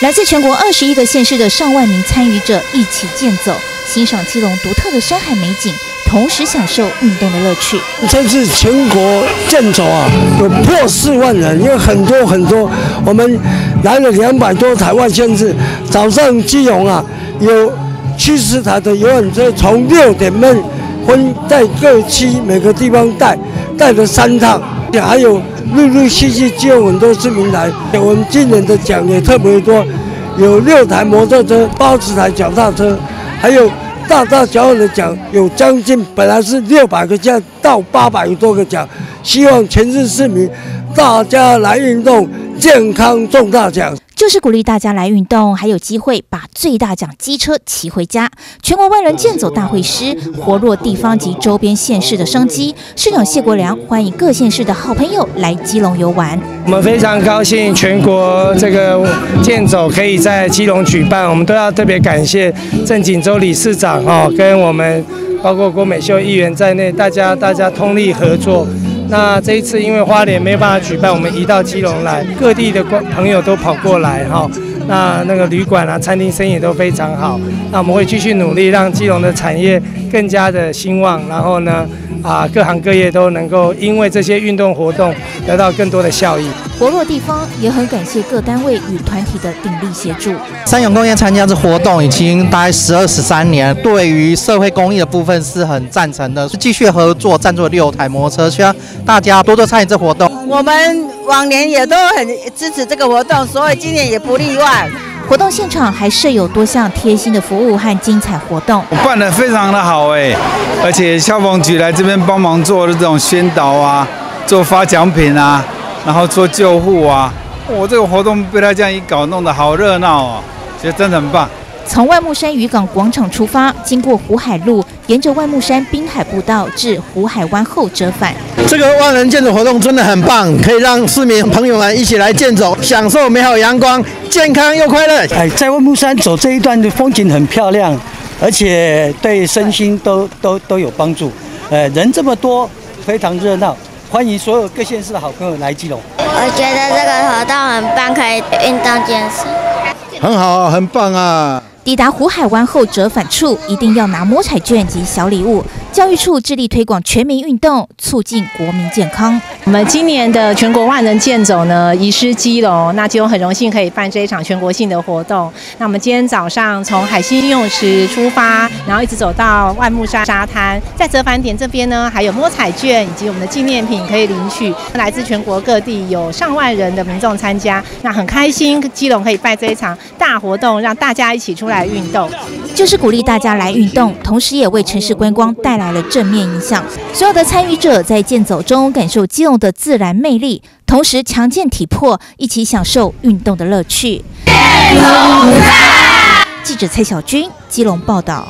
来自全国二十一个县市的上万名参与者一起健走，欣赏基隆独特的山海美景，同时享受运动的乐趣。这次全国健走啊，有破四万人，有很多很多。我们来了两百多台湾县市，早上基隆啊，有七十台的游览车从六点半分在各区每个地方带，带了三趟，还有。陆陆续续接很多市民来，我们今年的奖也特别多，有六台摩托车、八十台脚踏车，还有大大小小的奖，有将近本来是六百个奖到八百多个奖，希望全市市民大家来运动，健康中大奖。就是鼓励大家来运动，还有机会把最大奖机车骑回家。全国万人健走大会师，活络地方及周边县市的生机。市长谢国良欢迎各县市的好朋友来基隆游玩。我们非常高兴，全国这个健走可以在基隆举办，我们都要特别感谢郑锦州理事长哦，跟我们包括郭美秀议员在内，大家大家通力合作。那这一次因为花莲没有办法举办，我们移到基隆来，各地的朋友都跑过来哈。那那个旅馆啊、餐厅生意都非常好。那我们会继续努力，让基隆的产业更加的兴旺。然后呢，啊，各行各业都能够因为这些运动活动得到更多的效益。活络地方也很感谢各单位与团体的鼎力协助。三永公园参加这活动已经大概十二十三年，对于社会公益的部分是很赞成的，是继续合作赞助六台摩托车，希望大家多多参与这活动。我们往年也都很支持这个活动，所以今年也不例外。活动现场还设有多项贴心的服务和精彩活动，办得非常的好哎，而且消防局来这边帮忙做这种宣导啊，做发奖品啊，然后做救护啊，我这个活动被他这样一搞，弄得好热闹哦，觉得真的很棒。从万木山渔港广场出发，经过湖海路，沿着万木山滨海步道至湖海湾后折返。这个万人健走活动真的很棒，可以让市民朋友们一起来健走，享受美好阳光，健康又快乐。哎，在万木山走这一段的风景很漂亮，而且对身心都都都有帮助。呃，人这么多，非常热闹，欢迎所有各县市的好朋友来基隆。我觉得这个活动很棒，可以运动健身。很好，很棒啊！抵达湖海湾后折返处，一定要拿摸彩券及小礼物。教育处致力推广全民运动，促进国民健康。我们今年的全国万人健走呢，移师基隆。那基隆很荣幸可以办这一场全国性的活动。那我们今天早上从海星游泳池出发，然后一直走到万木沙沙滩，在折返点这边呢，还有摸彩券以及我们的纪念品可以领取。来自全国各地有上万人的民众参加，那很开心，基隆可以办这一场大活动，让大家一起出来运动，就是鼓励大家来运动，同时也为城市观光带。来了正面影响，所有的参与者在健走中感受基隆的自然魅力，同时强健体魄，一起享受运动的乐趣。记者蔡小军，基隆报道。